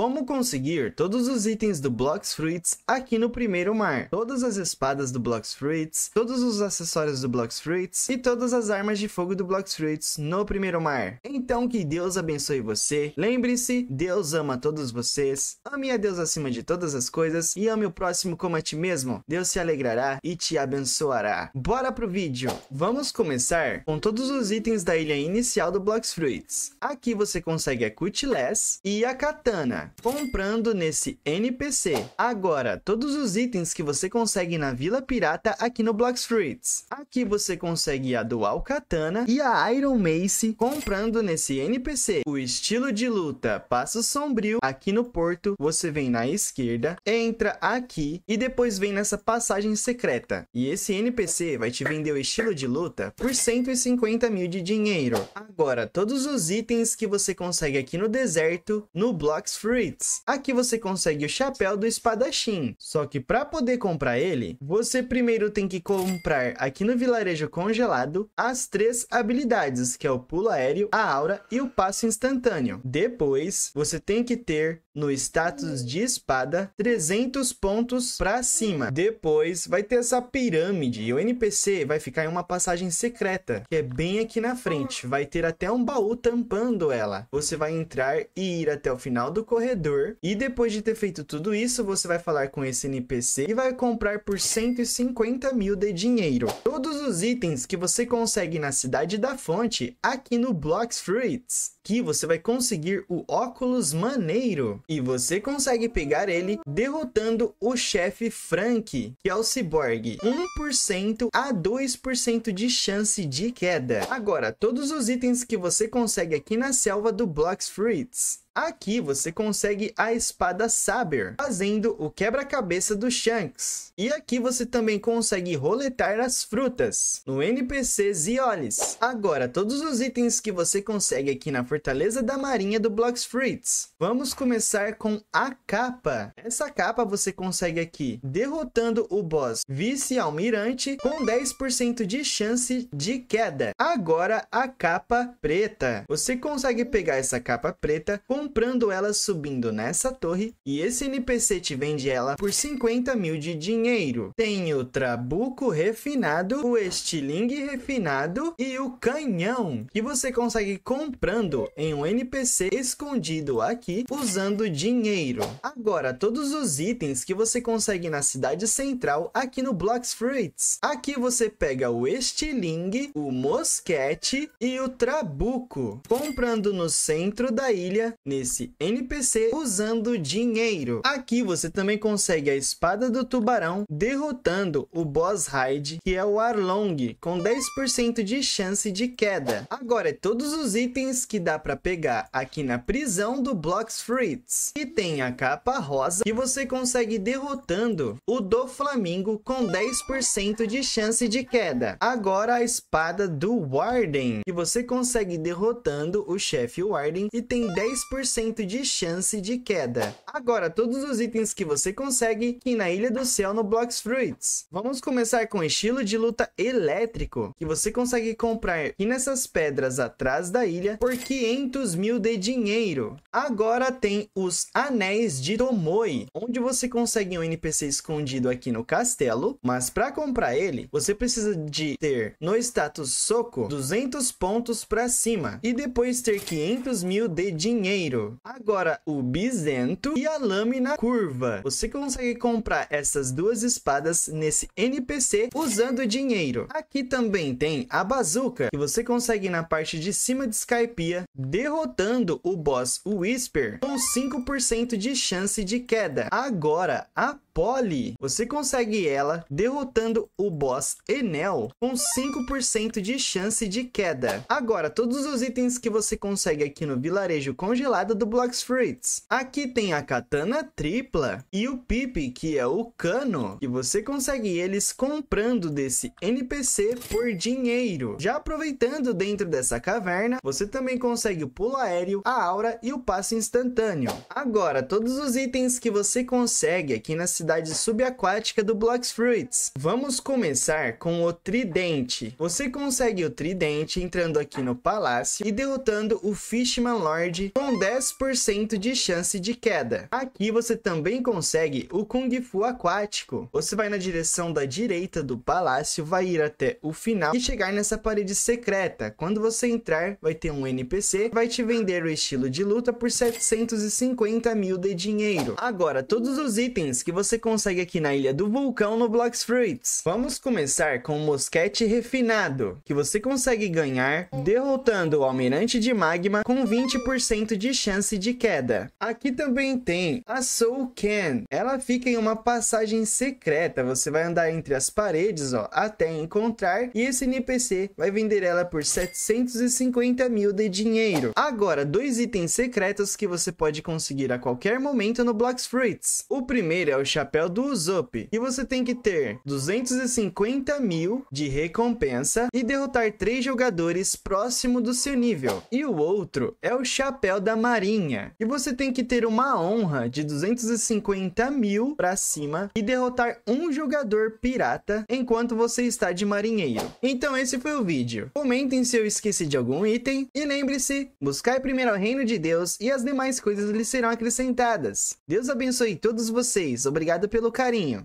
Como conseguir todos os itens do Blocks Fruits aqui no primeiro mar. Todas as espadas do Blocks Fruits, todos os acessórios do Blocks Fruits e todas as armas de fogo do Blocks Fruits no primeiro mar. Então que Deus abençoe você. Lembre-se, Deus ama todos vocês. Ame a Deus acima de todas as coisas e ame o próximo como a ti mesmo. Deus se alegrará e te abençoará. Bora pro vídeo. Vamos começar com todos os itens da ilha inicial do Blocks Fruits. Aqui você consegue a Cutlass e a Katana, comprando nesse NPC. Agora, todos os itens que você consegue na Vila Pirata aqui no Blocks Fruits. Aqui você consegue a Dual Katana e a Iron Mace, comprando nesse NPC. O estilo de luta Passo Sombrio, aqui no porto, você vem na esquerda, entra aqui e depois vem nessa passagem secreta. E esse NPC vai te vender o estilo de luta por 150 mil de dinheiro. Agora, todos os itens que você consegue aqui no deserto, no Blocks Aqui você consegue o chapéu do espadachim. Só que para poder comprar ele, você primeiro tem que comprar aqui no vilarejo congelado as três habilidades, que é o pulo aéreo, a aura e o passo instantâneo. Depois, você tem que ter no status de espada 300 pontos para cima. Depois vai ter essa pirâmide e o NPC vai ficar em uma passagem secreta, que é bem aqui na frente. Vai ter até um baú tampando ela. Você vai entrar e ir até o final do corredor e depois de ter feito tudo isso, você vai falar com esse NPC e vai comprar por 150 mil de dinheiro. Todos os itens que você consegue na cidade da fonte aqui no Blocks Fruits. Aqui você vai conseguir o óculos maneiro e você consegue pegar ele derrotando o chefe Frank, que é o Cyborg. 1% a 2% de chance de queda. Agora, todos os itens que você consegue aqui na selva do Blocks Fruits. Aqui você consegue a espada Saber, fazendo o quebra-cabeça do Shanks. E aqui você também consegue roletar as frutas, no NPC Ziolis. Agora, todos os itens que você consegue aqui na Fortaleza da Marinha do Blocks Fruits. Vamos começar com a capa. Essa capa você consegue aqui, derrotando o boss Vice-Almirante com 10% de chance de queda. Agora, a capa preta. Você consegue pegar essa capa preta com comprando ela subindo nessa torre e esse NPC te vende ela por 50 mil de dinheiro. Tem o Trabuco refinado, o estilingue refinado e o canhão que você consegue comprando em um NPC escondido aqui usando dinheiro. Agora, todos os itens que você consegue na cidade central aqui no Blocks Fruits. Aqui você pega o estilingue, o mosquete e o trabuco, comprando no centro da ilha nesse NPC usando dinheiro. Aqui você também consegue a espada do tubarão derrotando o boss raid, que é o Arlong, com 10% de chance de queda. Agora, é todos os itens que dá para pegar aqui na prisão do Blocks Fruits. E tem a capa rosa, que você consegue derrotando o do Flamingo com 10% de chance de queda. Agora, a espada do Warden, que você consegue derrotando o chefe Warden e tem 10% 10% de chance de queda. Agora, todos os itens que você consegue aqui na Ilha do Céu no Blocks Fruits. Vamos começar com estilo de luta elétrico, que você consegue comprar aqui nessas pedras atrás da ilha por 500 mil de dinheiro. Agora tem os Anéis de Tomoe, onde você consegue um NPC escondido aqui no castelo, mas para comprar ele, você precisa de ter no status Soco 200 pontos para cima e depois ter 500 mil de dinheiro dinheiro. Agora, o Bizento e a Lâmina Curva. Você consegue comprar essas duas espadas nesse NPC usando dinheiro. Aqui também tem a Bazooka, que você consegue na parte de cima de Skypiea, derrotando o boss Whisper com 5% de chance de queda. Agora, a Polly, você consegue ela derrotando o boss Enel com 5% de chance de queda. Agora, todos os itens que você consegue aqui no vilarejo congelado do Blocks Fruits. Aqui tem a katana tripla e o Pipe, que é o cano, e você consegue eles comprando desse NPC por dinheiro. Já aproveitando dentro dessa caverna, você também consegue o pulo aéreo, a aura e o passe instantâneo. Agora, todos os itens que você consegue aqui na cidade subaquática do Blocks Fruits. Vamos começar com o Tridente. Você consegue o Tridente entrando aqui no palácio e derrotando o Fishman Lord com 10 10% de chance de queda. Aqui você também consegue o Kung Fu aquático. Você vai na direção da direita do palácio, vai ir até o final e chegar nessa parede secreta. Quando você entrar, vai ter um NPC, vai te vender o estilo de luta por 750 mil de dinheiro. Agora, todos os itens que você consegue aqui na Ilha do Vulcão no Blocks Fruits. Vamos começar com o Mosquete Refinado, que você consegue ganhar derrotando o Almirante de Magma com 20% de chance de queda. Aqui também tem a Soul Can. Ela fica em uma passagem secreta. Você vai andar entre as paredes, ó, até encontrar. E esse NPC vai vender ela por 750 mil de dinheiro. Agora, dois itens secretos que você pode conseguir a qualquer momento no Blocks Fruits. O primeiro é o Chapéu do Usopp. E você tem que ter 250 mil de recompensa e derrotar três jogadores próximo do seu nível. E o outro é o Chapéu da Marinha. E você tem que ter uma honra de 250 mil para cima e derrotar um jogador pirata enquanto você está de marinheiro. Então esse foi o vídeo. Comentem se eu esqueci de algum item e lembre-se, buscar primeiro o reino de Deus e as demais coisas lhe serão acrescentadas. Deus abençoe todos vocês. Obrigado pelo carinho.